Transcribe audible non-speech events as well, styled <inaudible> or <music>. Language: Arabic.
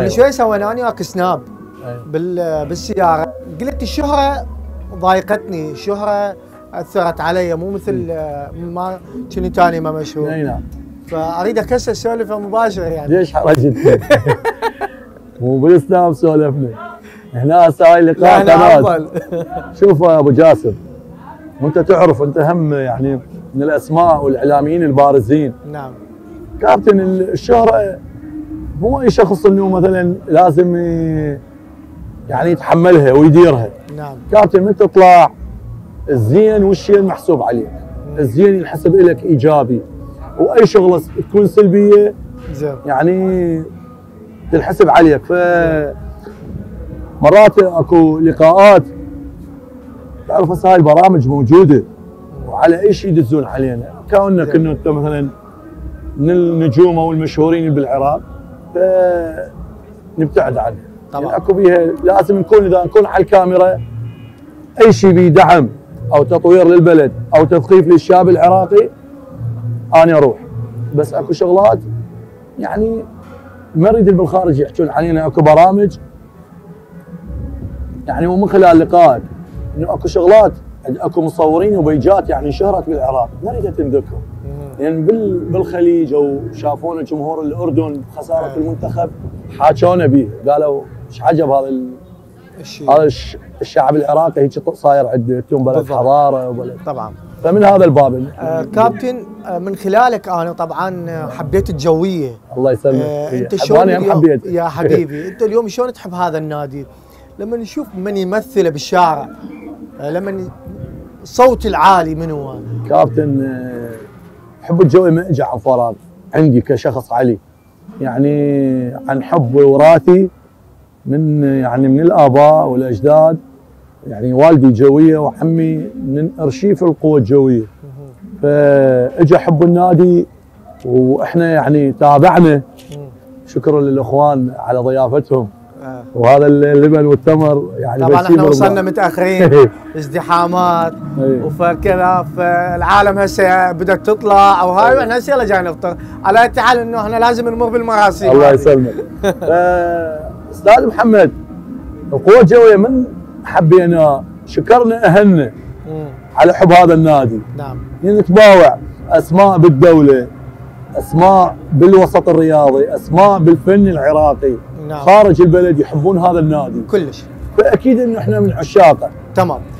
من شوي سوينا أنا وياك سناب أيوة. بال بالسيارة. قلت الشهرة ضايقتني. الشهره أثرت علي. مو مثل آه، ما كنت ثاني ما مشهور. اي نعم. فأريد أكسر سولفه مباشرة يعني. ليش حرجت <laughs> مو بالسناب سولفنا هنا هاي لقاء أنا قناة. <laughs> شوف أبو جاسم وأنت تعرف أنت هم يعني من الأسماء والإعلاميين البارزين. نعم. كابتن الشهرة مو أي شخص إنه مثلا لازم ي- يعني يتحملها ويديرها. نعم. كابتن من تطلع الزين والشيء المحسوب عليك. الزين ينحسب لك إيجابي. وأي شغلة تكون سلبية زين. يعني تنحسب عليك. ف مرات أكو لقاءات تعرف هسه هاي البرامج موجودة وعلى أي شيء يدزون علينا. كونك. إنه أنت مثلا من النجوم أو المشهورين بالعراق نبتعد عنه. طبعاً. يعني أكو بيها لازم نكون إذا نكون على الكاميرا أي شيء بيه دعم أو تطوير للبلد أو تثقيف للشعب العراقي أنا أروح. بس أكو شغلات يعني ما نريد بالخارج يحجون علينا أكو برامج. يعني ومن خلال لقائك إنه أكو شغلات اكو مصورين وبيجات يعني انشهرت بالعراق ما أريد تنذكر. يعني بال- بالخليج أو شافونا جمهور الأردن خسارة آه. المنتخب حاجونا به. قالوا إيش عجب هذا ال- الشيء؟ هذا الش- الشعب العراقي هيك صاير عندهم بلد بالضبط. حضارة وبلد طبعا. فمن هذا الباب آه كابتن آه من خلالك أنا طبعا آه، حبيت الجوية. الله يسلمك. آه هي أنت شلون يا حبيبي <laughs> أنت اليوم شلون تحب هذا النادي؟ لما نشوف من يمثله بالشارع لما ي- الصوت العالي من هو كابتن آه، حب الجوي ما اجى عن فراغ عندي كشخص علي. يعني عن حب وراثي من يعني من الآباء والأجداد. يعني والدي جوية وعمي من أرشيف القوة الجوية. فاجى حب النادي وإحنا يعني تابعنا. شكرا للإخوان على ضيافتهم. آه. وهذا اللبن والتمر يعني طبعا إحنا. وصلنا متأخرين <laughs> ازدحامات إيه. وفكذا فالعالم هسه بدأت تطلع أو هاي وإحنا هسه يلا جاي نفطر على أي حال إنه إحنا لازم نمر بالمراسيم الله. يسلمك <laughs> آه، أستاذ محمد القوة الجوية من حبينا شكرنا أهلنا. على حب هذا النادي نعم نتباوع أسماء بالدولة أسماء بالوسط الرياضي أسماء بالفن العراقي نعم. خارج البلد يحبون هذا النادي. كلش. فأكيد إنه إحنا من عشاقه. تمام.